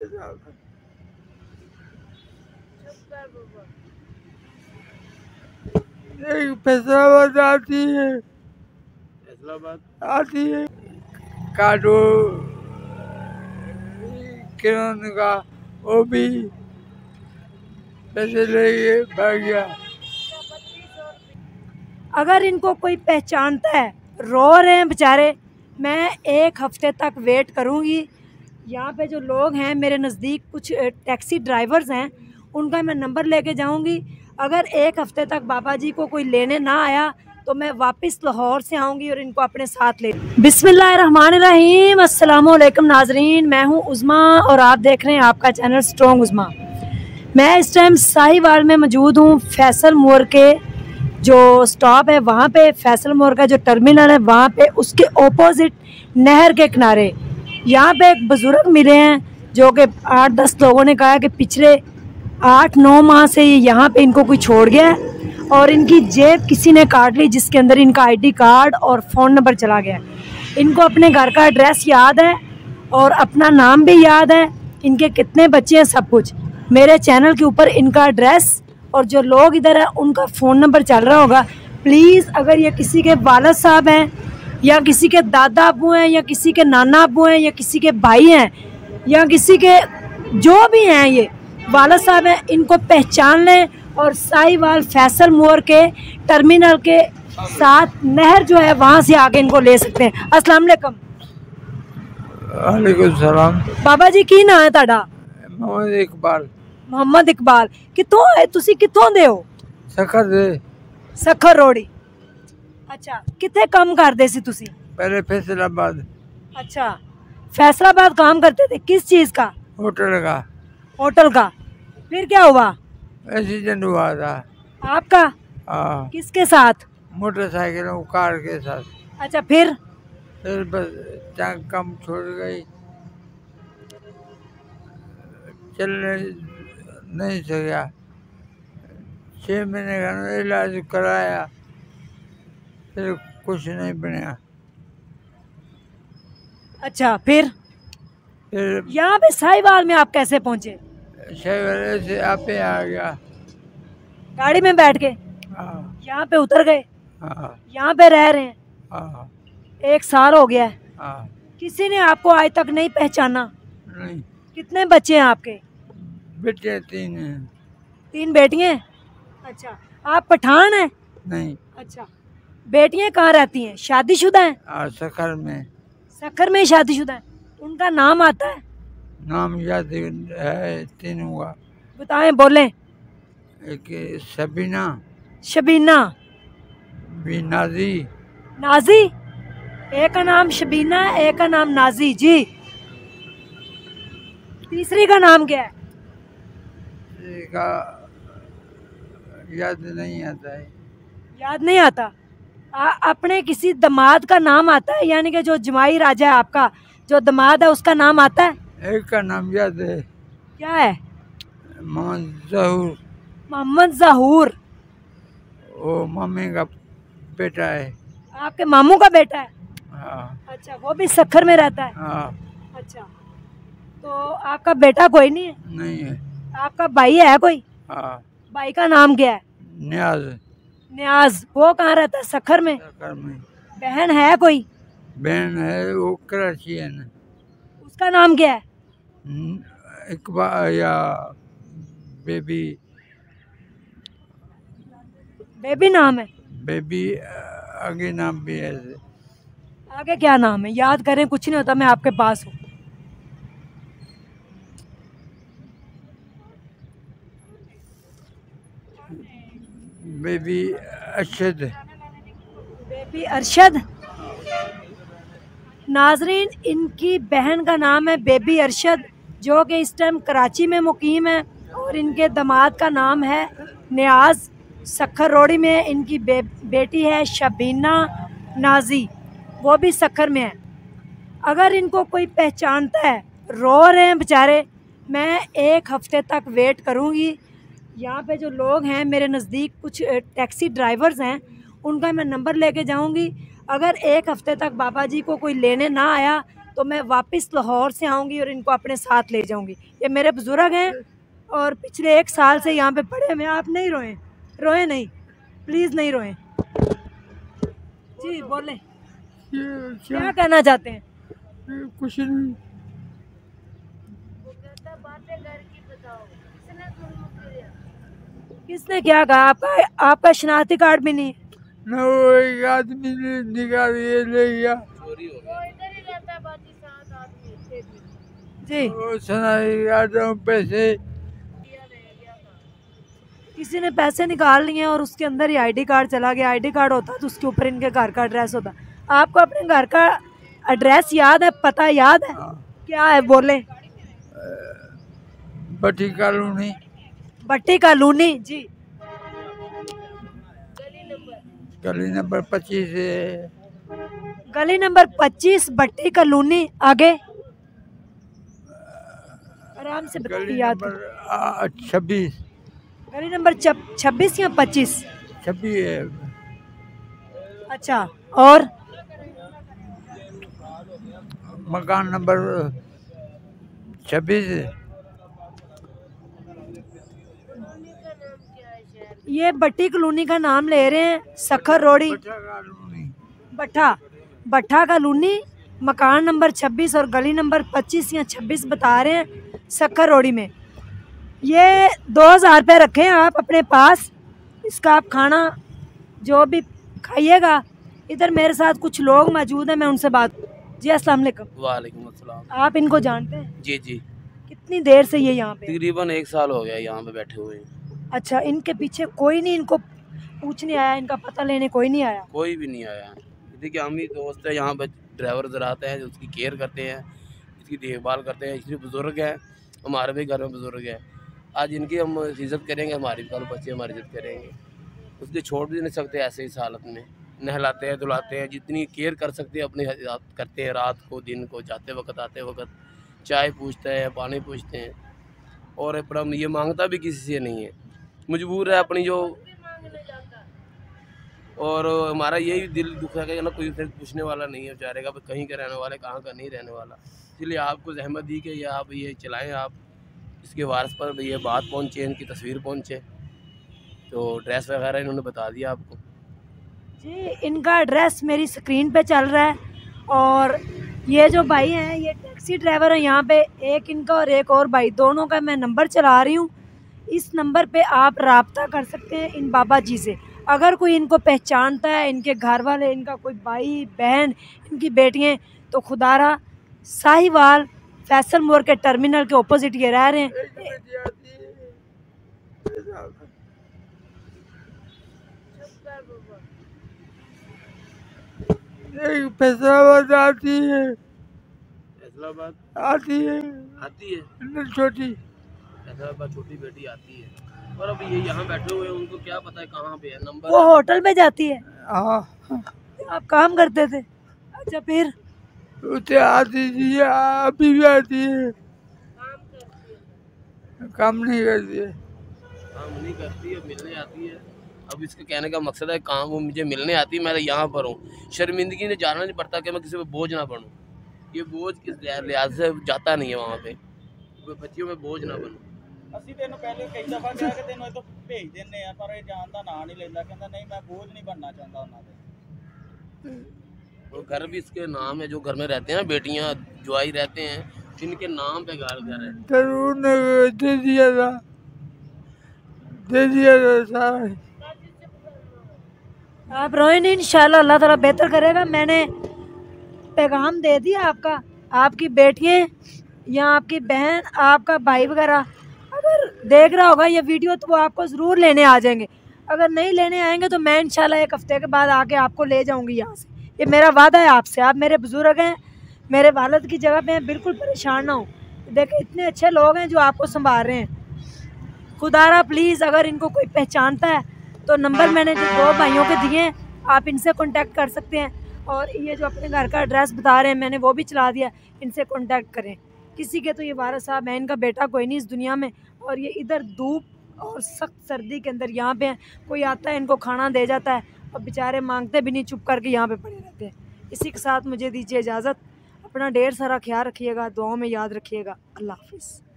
एक फैसलाबाद आती है। फैसलाबाद? आती है। काटो। किरण का वो भी पैसे लेके भाग गया। अगर इनको कोई पहचानता है रो रहे हैं बेचारे। मैं एक हफ़्ते तक वेट करूँगी। यहाँ पे जो लोग हैं, मेरे नज़दीक कुछ टैक्सी ड्राइवर्स हैं, उनका मैं नंबर लेके जाऊँगी। अगर एक हफ़्ते तक बाबा जी को कोई लेने ना आया तो मैं वापस लाहौर से आऊँगी और इनको अपने साथ ले अस्सलाम वालेकुम नाजरीन, मैं हूँ उज़मा और आप देख रहे हैं आपका चैनल स्ट्रॉन्ग उज़मा। मैं इस टाइम साहिवाल में मौजूद हूँ, फैसल मोर के जो स्टॉप है, वहाँ पे फैसल मोर का जो टर्मिनल है, वहाँ पे उसके ऑपोजिट नहर के किनारे। यहाँ पे एक बुज़ुर्ग मिले हैं जो कि आठ दस लोगों ने कहा कि पिछले आठ, नौ माह से ये यहाँ पे इनको कोई छोड़ गया और इनकी जेब किसी ने काट ली जिसके अंदर इनका आईडी कार्ड और फ़ोन नंबर चला गया इनको अपने घर का एड्रेस याद है और अपना नाम भी याद है। इनके कितने बच्चे हैं सब कुछ। मेरे चैनल के ऊपर इनका एड्रेस और जो लोग इधर हैं, उनका फ़ोन नंबर चल रहा होगा। प्लीज़ अगर ये किसी के वालद साहब हैं या किसी के दादा अबू हैं या किसी के नाना अबू हैं या किसी के भाई हैं या किसी के जो भी हैं ये वालद साहब हैं इनको पहचान लें और साहिवाल फैसल मोर के टर्मिनल के साथ नहर जो है वहाँ से आके इनको ले सकते हैं अस्सलाम वालेकुम वालेकुम सलाम ਬਾਬਾ ਜੀ ਕੀ ਨਾਂ ਹੈ ਤੁਹਾਡਾ मोहम्मद इकबाल ਮੁਹੰਮਦ ਇਕਬਾਲ ਕਿੱਥੋਂ ਆਏ ਤੁਸੀਂ ਕਿੱਥੋਂ ਦੇ ਹੋ सखर दे ਸਖਰ ਰੋੜੀ ਅੱਛਾ ਕਿੱਥੇ ਕੰਮ ਕਰਦੇ ਸੀ ਤੁਸੀਂ पहले फैसलाबाद अच्छा फैसलाबाद काम करते थे किस चीज़ का होटल का होटल का फिर क्या हुआ एक्सीडेंट हुआ था आपका हाँ किसके साथ मोटरसाइकिल और कार के साथ अच्छा फिर फिर बस टांग कम छोड़ गई चलने नहीं सका छः महीने का इलाज कराया फिर कुछ नहीं बना अच्छा फिर? फिर यहाँ पे साहिवाल में आप कैसे पहुँचे? शहर से आपे आ गया। गाड़ी में बैठ के? हाँ। यहाँ पे उतर गए? हाँ। यहाँ पे रह रहे हैं? हाँ। एक साल हो गया है। किसी ने आपको आज तक नहीं पहचाना? नहीं। कितने बच्चे हैं आपके? बेटे तीन हैं। तीन बेटियाँ अच्छा आप पठान हैं? नहीं। अच्छा। बेटियाँ कहाँ रहती हैं? शादीशुदा हैं? और सखर में। सखर में ही शादीशुदा हैं। उनका नाम आता है? नाम याद है तीनों का बताएँ बोले। एक सबीना। शबीना। बीनाजी। नाजी? एक का नाम शबीना एक का नाम नाजी जी। तीसरी का नाम क्या है? का याद नहीं आता है। याद नहीं आता? आ, अपने किसी दमाद का नाम आता है? यानी कि जो जमाई राजा है आपका जो दमाद है उसका नाम आता है? एक का नाम याद है। क्या है? मोहम्मद जहूर। मोहम्मद जहूर। वो मम्मी का बेटा है। आपके मामू का बेटा है? हाँ। अच्छा वो भी सखर में रहता है? हाँ। अच्छा तो आपका बेटा कोई नहीं है? नहीं है। आपका भाई है कोई? हाँ। भाई का नाम क्या है? न्याज न्याज वो कहाँ रहता है? सखर में? सखर में। बहन है कोई? बहन है वो कराची है ना। उसका नाम क्या है? हम्म, इकबाल या बेबी। बेबी नाम है? बेबी आगे नाम भी है। आगे क्या नाम है? याद करें कुछ नहीं होता मैं आपके पास हूँ। बेबी अरशद। बेबी अरशद? नाजरीन इनकी बहन का नाम है बेबी अरशद जो कि इस टाइम कराची में मुकीम है और इनके दामाद का नाम है न्याज। सखर रोड़ी में इनकी बे, बेटी है शबीना नाजी। वो भी सखर में है। अगर इनको कोई पहचानता है रो रहे हैं बेचारे मैं एक हफ़्ते तक वेट करूँगी। यहाँ पे जो लोग हैं मेरे नज़दीक कुछ टैक्सी ड्राइवर्स हैं उनका मैं नंबर लेके जाऊँगी। अगर एक हफ़्ते तक बाबा जी को कोई लेने ना आया तो मैं वापस लाहौर से आऊँगी और इनको अपने साथ ले जाऊँगी। ये मेरे बुज़ुर्ग हैं और पिछले एक साल से यहाँ पे पड़े हुए आप नहीं रोएँ? रोएँ नहीं? प्लीज़ नहीं रोएँ। जी बोलें। क्या क्या कहना चाहते हैं? कुछ किसने क्या कहा? आपका आपका शनाख्ती कार्ड भी नहीं। है ना वो एक आदमी ने निकाल के ले गया। जी। वो आता पैसे। किसी ने पैसे निकाल लिए और उसके अंदर ही आईडी कार्ड चला गया। आईडी कार्ड होता तो उसके ऊपर इनके घर का एड्रेस होता। आपको अपने घर का एड्रेस याद है? पता याद है? क्या है? बोले। बटी कॉलोनी भट्टी कॉलोनी जी। गली नंबर। पच्चीस है। गली नंबर 25 भट्टी कॉलोनी आगे। आराम से गली याद नंबर छब्बीस। गली नंबर छब्बीस या पच्चीस? छब्बीस अच्छा और? मकान नंबर छब्बीस ये भट्टी कॉलोनी का नाम ले रहे हैं सखर रोड़ी। भट्ठा भट्ठा कॉलोनी। मकान नंबर 26 और गली नंबर 25 या 26 बता रहे हैं सखर रोड़ी में। ये दो हज़ार रुपये रखें आप अपने पास इसका आप खाना जो भी खाइएगा इधर मेरे साथ कुछ लोग मौजूद हैं मैं उनसे बात जी अस्सलाम वालेकुम। वालेकुम अस्सलाम। आप इनको जानते हैं? जी जी। कितनी देर से ये यहाँ पे तकरीबन एक साल हो गया यहाँ पे बैठे हुए हैं। अच्छा इनके पीछे कोई नहीं, इनको पूछने आया, इनका पता लेने कोई नहीं आया? कोई भी नहीं आया। देखिए, हम ही दोस्त हैं, यहाँ पे ड्राइवर जरा आते हैं उसकी केयर करते हैं, इसकी देखभाल करते हैं, इसलिए बुज़ुर्ग हैं, हमारे भी घर में बुज़ुर्ग हैं। आज इनकी हम इज़्ज़त करेंगे, हमारी भी कल बच्चे हमारी इज़्ज़त करेंगे। उसके छोड़ भी नहीं सकते ऐसे इस हालत में। नहलाते हैं, धुलाते हैं, जितनी केयर कर सकते हैं, अपने करते हैं, रात को, दिन को, जाते वक्त, आते वक्त, चाय पूछते हैं, पानी पूछते हैं। और अपना ये माँगता भी किसी से नहीं है। मजबूर है अपनी जो। और हमारा यही दिल दुख है कि ना कोई फिर पूछने वाला नहीं है बेचारे का कहीं का रहने वाला, कहाँ का नहीं रहने वाला। इसलिए आपको जहमत दी कि ये आप ये चलाएँ, आप इसके वारस पर ये बात पहुँचे, इनकी तस्वीर पहुँचे। तो ड्रेस वगैरह इन्होंने बता दिया आपको। जी, इनका एड्रेस मेरी स्क्रीन पे चल रहा है और ये जो भाई हैं, ये टैक्सी ड्राइवर है यहाँ पे, एक इनका और एक और भाई। दोनों का मैं नंबर चला रही हूँ। इस नंबर पे आप रबता कर सकते हैं इन बाबा जी से। अगर कोई इनको पहचानता है इनके घर वाले इनका कोई भाई बहन इनकी बेटियाँ तो खुदारा साहिवाल फैसल मोर के टर्मिनल के ऑपोजिट ये रह रहे हैं। एक फैसलाबाद आती है। फैसलाबाद? आती है। आती है। छोटी फैसलाबाद छोटी बेटी आती है। और अब ये यहाँ बैठे हुए हैं उनको क्या पता है कहाँ पे है? नंबर वो होटल में जाती है। हाँ। आप काम करते थे। अच्छा फिर? उसे आती थी अभी भी आती है। काम नहीं करती है। काम नहीं करती है मिलने आती है। अब इसके कहने का मकसद है काम वो मुझे मिलने आती है मैं यहाँ पर हूँ। शर्मिंदगी ने जाना नहीं पड़ता कि मैं किसी पे बोझ ना बनूँ। ये बोझ किस लिहाज से जाता नहीं है वहाँ पे। बच्चियों में बोझ ना बनूँ। ਅਸੀਂ ਤੈਨੂੰ ਪਹਿਲੇ ਕਈ ਦਫਾ ਕਿਹਾ ਕਿ ਤੈਨੂੰ ਇੱਥੋਂ ਭੇਜ ਦਿੰਨੇ ਆ ਪਰ ਇਹ ਜਾਣ ਦਾ ਨਾਂ ਨਹੀਂ ਲੈਂਦਾ ਕਹਿੰਦਾ ਨਹੀਂ ਮੈਂ ਬੋਝ ਨਹੀਂ ਬਣਨਾ ਚਾਹੁੰਦਾ ਉਹਨਾਂ ਦੇ वो घर भी इसके नाम है जो घर में रहते हैं बेटियाँ जुआई रहते हैं जिनके नाम पे घर घर है तो उन्होंने दे दिया था दे दिया था सारा आप रोए नहीं इंशाल्लाह अल्लाह ताला बेहतर करेगा मैंने पैगाम दे दिया आपका आपकी बेटियाँ या आपकी बहन आपका भाई वगैरह अगर देख रहा होगा ये वीडियो तो वो आपको ज़रूर लेने आ जाएँगे। अगर नहीं लेने आएँगे तो मैं इंशाल्लाह एक हफ़्ते के बाद आके आपको ले जाऊँगी यहाँ से। ये मेरा वादा है आपसे। आप मेरे बुज़ुर्ग हैं, मेरे वालद की जगह पे हैं, बिल्कुल परेशान ना हो। देखिए इतने अच्छे लोग हैं जो आपको संभाल रहे हैं। खुदारा प्लीज़ अगर इनको कोई पहचानता है तो नंबर मैंने जो दो भाइयों के दिए हैं, आप इनसे कांटेक्ट कर सकते हैं। और ये जो अपने घर का एड्रेस बता रहे हैं मैंने, वो भी चला दिया। इनसे कांटेक्ट करें। किसी के तो ये वारा साहब है इनका बेटा कोई नहीं इस दुनिया में। और ये इधर धूप और सख्त सर्दी के अंदर यहाँ पे हैं। कोई आता है, इनको खाना दे जाता है। और बेचारे मांगते भी नहीं, चुप करके यहाँ पे पड़े रहते हैं। इसी के साथ मुझे दीजिए इजाज़त। अपना ढेर सारा ख्याल रखिएगा, दुआओं में याद रखिएगा। अल्लाह हाफिज़।